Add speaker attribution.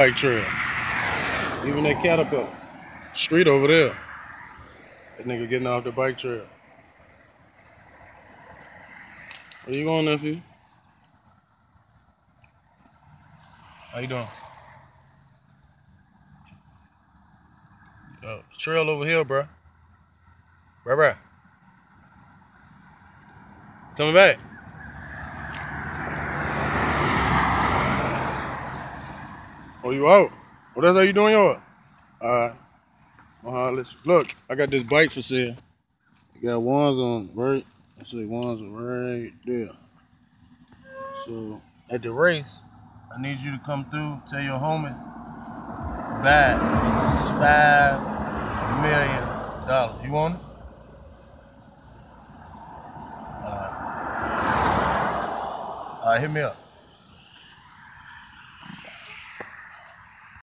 Speaker 1: bike trail. Even that Caterpillar. Street over there. That nigga getting off the bike trail. Where you going, nephew? How you doing? Uh, Yo, trail over here, bro. Bruh, bruh. Coming back. You out? What else are you doing yours? Alright. Uh, let's look. I got this bike for sale. You got ones on right. I say ones right there. So at the race, I need you to come through. Tell your homie. Bad. Five million dollars. You want it? All right. All right, hit me up.